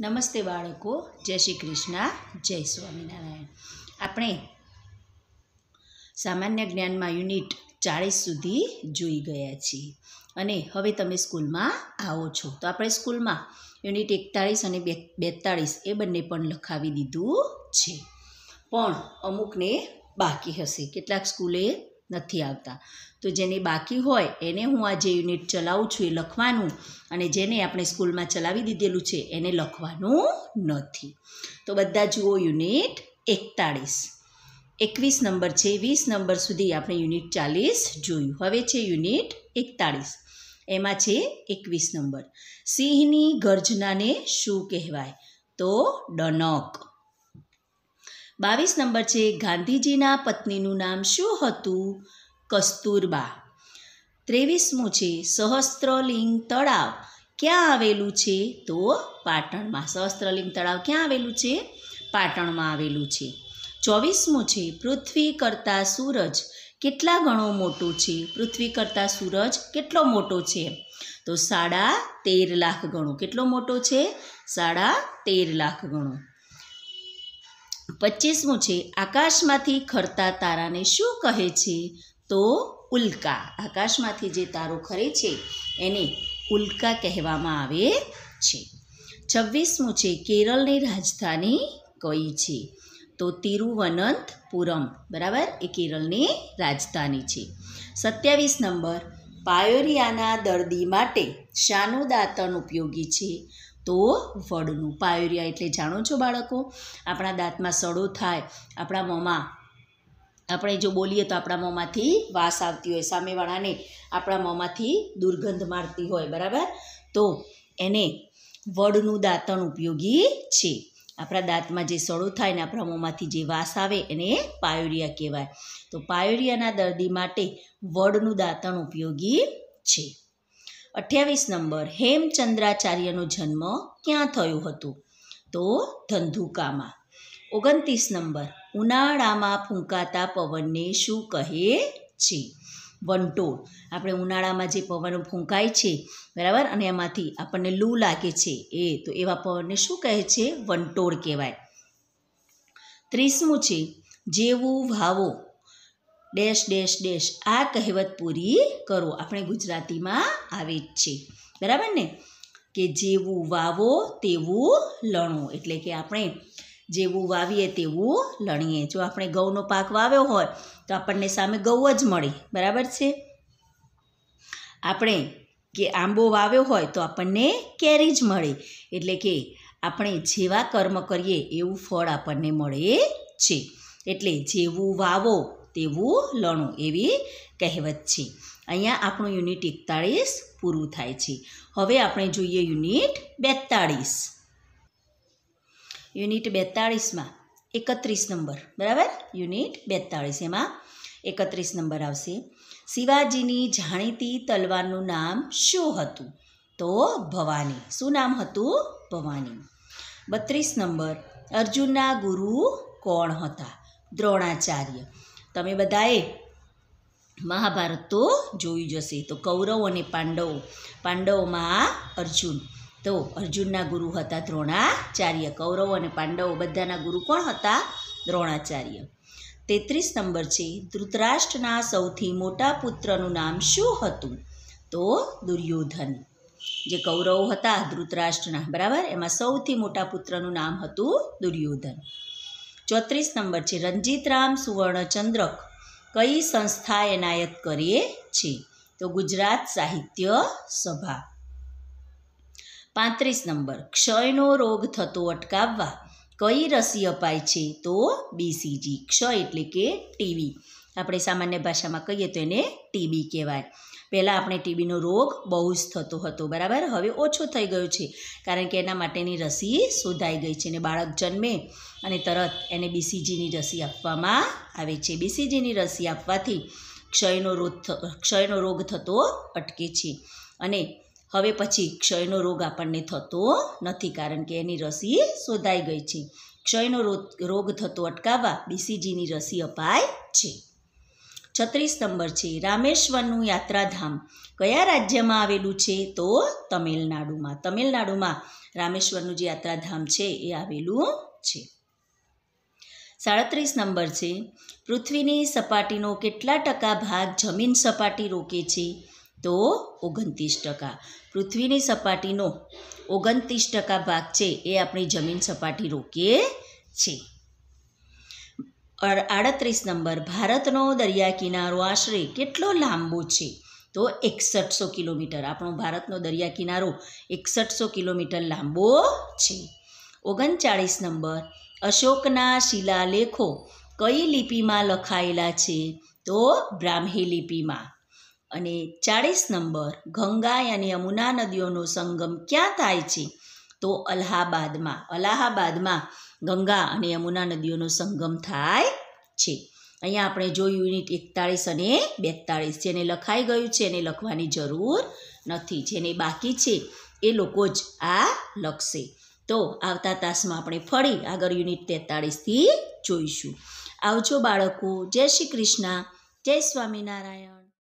નમસ્તે બાળકો, જય શ્રી કૃષ્ણ, જય સ્વામિનારાયણ. આપણે સામાન્ય જ્ઞાનમાં યુનિટ ચાળીસ સુધી જોઈ ગયા છીએ. અને હવે તમે સ્કૂલમાં આવો છો. તો આપણે સ્કૂલમાં યુનિટ એકતાળીસ અને બેતાળીસ એ બંને પણ લખાવી દીધું છે. પણ અમુકને બાકી હશે. કેટલાક સ્કૂલે નથી આવતા. તો જેને બાકી હોય એને હું આ જે યુનિટ ચલાવું છું એ લખવાનું અને જેને આપણે સ્કૂલમાં ચલાવી દીધેલું છે એને લખવાનું નથી. તો બધા જુઓ યુનિટ એકતાળીસ. એકવીસ નંબર છે, વીસ નંબર સુધી આપણે યુનિટ ચાલીસ જોયું. હવે છે યુનિટ એકતાળીસ. એમાં છે એકવીસ નંબર. સિંહની ગર્જનાને શું કહેવાય? તો ડનક. બાવીસ નંબર છે, ગાંધીજીના પત્નીનું નામ શું હતું? કસ્તુરબા. ત્રેવીસમું છે, સહસ્ત્રલિંગ તળાવ. ક્યાં આવેલું છે? તો પાટણમાં. સહસ્ત્રલિંગ તળાવ ક્યાં આવેલું છે? પાટણમાં આવેલું છે. ચોવીસમું છે, પૃથ્વી કરતાં સૂરજ. કેટલા ગણો મોટો છે? પૃથ્વી કરતાં સૂરજ કેટલો મોટો છે? તો સાડા તેર લાખ ગણો. કેટલો મોટો છે? સાડા તેર લાખ ગણો. પચીસમું છે, આકાશમાંથી ખરતા તારાને શું કહે છે? તો ઉલ્કા. આકાશમાંથી જે તારો ખરે છે, એને ઉલ્કા કહેવામાં આવે છે. છવ્વીસમું છે, કેરળની રાજધાની કઈ છે? તો તિરુવનંતપુરમ. બરાબર? એ કેરળની રાજધાની છે. સત્યાવીસ નંબર, પાયોરિયાના દર્દી માટે શાનું દાંતણ ઉપયોગી છે? તો વડનું પાયોરિયા એટલે જાણો છો બાળકો? આપણા દાંતમાં સડો થાય, આપણા મોંમાં, આપણે જો બોલીએ તો આપણા મોંમાંથી વાસ આવતી હોય, સામેવાળાને આપણા મોંમાંથી દુર્ગંધ મારતી હોય, બરાબર? તો એને વડનું દાંતણ ઉપયોગી છે. આપણા દાંતમાં જે સડો થાય ને આપણા મોંમાંથી જે વાસ આવે એને પાયોરિયા કહેવાય. તો પાયોરિયાના દર્દી માટે વડનું દાંતણ ઉપયોગી છે. અઠ્યાવીસ નંબર, હેમચંદ્રાચાર્યનો જન્મ ક્યાં થયો હતો? તો ધંધુકામાં. ઓગણત્રીસ નંબર, ઉનાળામાં ફૂંકાતા પવનને શું કહે છે? વંટોળ. આપણે ઉનાળામાં જે પવન ફૂંકાય છે, બરાબર? અને એમાંથી આપણને લૂ લાગે છે એ, તો એવા પવનને શું કહે છે? વંટોળ કહેવાય. ત્રીસમું છે, જેવું ભાવો ડેશ ડેશ ડેશ. આ કહેવત પૂરી કરો. આપણે ગુજરાતીમાં આવે જ છે. બરાબર ને? કે જેવું વાવો તેવું લણો. એટલે કે આપણે જેવું વાવીએ તેવું લણીએ. જો આપણે ઘઉંનો પાક વાવ્યો હોય, તો આપણને સામે ઘઉં જ મળે. બરાબર છે? આપણે કે આંબો વાવ્યો હોય, તો આપણને કેરી જ મળે. એટલે કે આપણે જેવા કર્મ કરીએ, એવું ફળ આપણને મળે છે. એટલે જેવું વાવો તેવું લણો એવી કહેવત છે. અહીંયા આપણું યુનિટ એકતાળીસ પૂરું થાય છે. હવે આપણે જોઈએ યુનિટ બેતાળીસ. યુનિટ બેતાળીસમાં એકત્રીસ નંબર, બરાબર? યુનિટ બેતાળીસ, એમાં એકત્રીસ નંબર આવશે. શિવાજીની જાણીતી તલવારનું નામ શું હતું? તો ભવાની. શું નામ હતું? ભવાની. બત્રીસ નંબર, અર્જુનના ગુરુ કોણ હતા? દ્રોણાચાર્ય. તમે બધાએ મહાભારત તો જોયું જશે તો કૌરવ અને પાંડવો, પાંડવોમાં અર્જુન. તો અર્જુનના ગુરુ હતા દ્રોણાચાર્ય. કૌરવ અને પાંડવો બધાના ગુરુ કોણ હતા? દ્રોણાચાર્ય. તેત્રીસ નંબર છે, ધૃતરાષ્ટ્રના સૌથી મોટા પુત્રનું નામ શું હતું? તો દુર્યોધન, જે કૌરવો હતા ધૃતરાષ્ટ્રના. બરાબર? એમાં સૌથી મોટા પુત્રનું નામ હતું દુર્યોધન. ચોત્રીસ નંબર છે. રંજીતરામ સુવર્ણચંદ્રક કઈ સંસ્થા એનાયત કરીએ છે તો ગુજરાત સાહિત્ય સભા. પાંત્રીસ નંબર, ક્ષયનો રોગ થતો અટકાવવા. કઈ રસી અપાય છે? તો બીસીજી ક્ષય એટલે કે ટીબી આપણે સામાન્ય ભાષામાં કહીએ તો એને ટીબી કહેવાય. પહેલાં આપણે ટીબીનો રોગ બહુ જ થતો હતો, બરાબર? હવે ઓછો થઈ ગયો છે, કારણ કે એના માટેની રસી શોધાઈ ગઈ છે અને બાળક જન્મે અને તરત એને બીસીજીની રસી આપવામાં આવે છે. બીસીજીની રસી આપવાથી ક્ષયનો રોગ ક્ષયનો રોગ થતો અટકે છે. અને હવે પછી ક્ષયનો રોગ આપણને થતો નથી, કારણ કે એની રસી શોધાઈ ગઈ છે. ક્ષયનો રોગ થતો અટકાવવા બીસીજીની રસી અપાય છે. છત્રીસ નંબર છે, રામેશ્વરનું યાત્રાધામ. કયા રાજ્યમાં આવેલું છે? તો તમિલનાડુમાં. તમિલનાડુમાં રામેશ્વરનું જે યાત્રાધામ છે, એ આવેલું છે. સાડત્રીસ નંબર છે, પૃથ્વીની સપાટીનો કેટલા ટકા ભાગ જમીન સપાટી રોકે છે? તો ઓગણત્રીસ ટકા. પૃથ્વીની સપાટીનો ઓગણત્રીસ ટકા ભાગ છે, એ આપણી જમીન સપાટી રોકે છે. આડત્રીસ નંબર, ભારતનો દરિયા કિનારો આશરે કેટલો લાંબો છે? તો એકસઠસો કિલોમીટર, આપણો ભારતનો દરિયા કિનારો એકસઠસો કિલોમીટર લાંબો છે. ઓગણચાળીસ નંબર, અશોકના શિલાલેખો કઈ લિપિમાં લખાયેલા છે? તો બ્રાહ્મી લિપિમાં. અને ચાળીસ નંબર ગંગા અને યમુના નદીઓનો સંગમ ક્યાં થાય છે? તો અલ્હાબાદમાં અલ્હાબાદમાં ગંગા અને યમુના નદીઓનો સંગમ થાય છે. અહીંયા આપણે જોયું યુનિટ એકતાળીસ અને બેતાળીસ જેને લખાઈ ગયું છે, એને લખવાની જરૂર નથી. જેને બાકી છે, એ લોકો જ આ લખશે. તો આવતા તાસમાં આપણે ફરી આગળ યુનિટ તેતાળીસથી જોઈશું. આવજો બાળકો. જય શ્રી કૃષ્ણ. જય સ્વામિનારાયણ.